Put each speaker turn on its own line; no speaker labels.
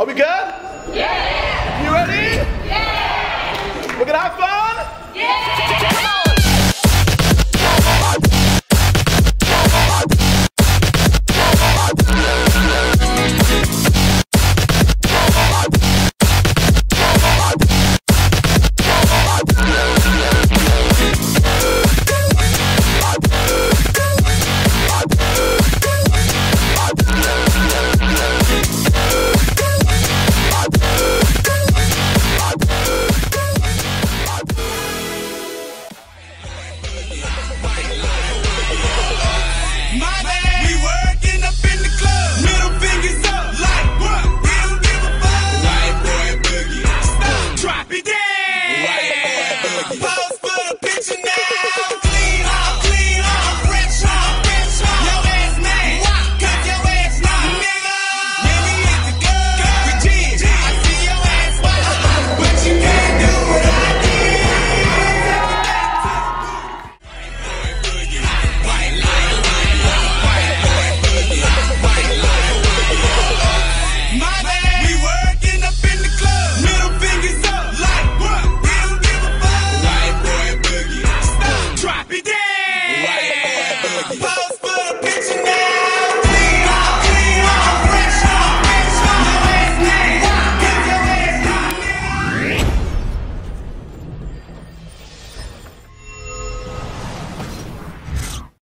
Are we good? Yeah! You ready?
now. Pose for the picture now. Boogie.